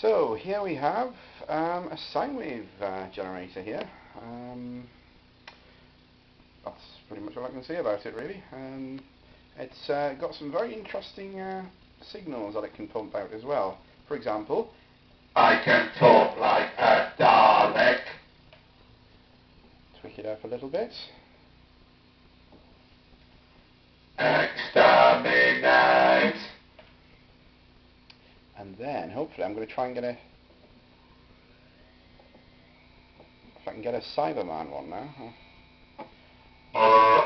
So here we have um, a sine wave uh, generator here. Um, that's pretty much all I can say about it really. Um, it's uh, got some very interesting uh, signals that it can pump out as well. For example, I can talk like a Dalek. Tweak it up a little bit. And then hopefully I'm going to try and get a if I can get a Cyberman one now. Uh,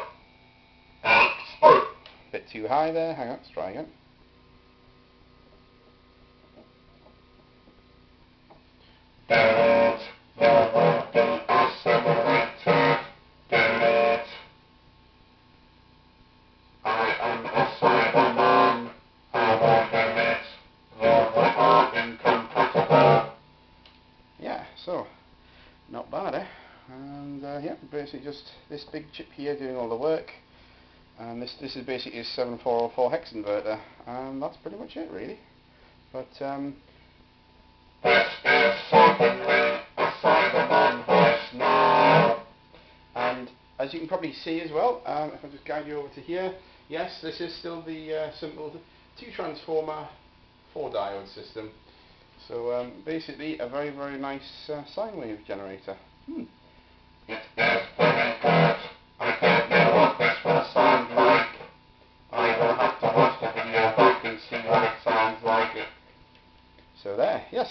Bit too high there. Hang on, let's try again. Don't not bad, eh? And uh, yeah, basically just this big chip here doing all the work. And this this is basically a 7404 hex inverter, and that's pretty much it really. But um, and as you can probably see as well, um, if I just guide you over to here, yes, this is still the uh, simple two transformer, four diode system. So um, basically a very very nice uh, sine wave generator. Hmm. So there, yes.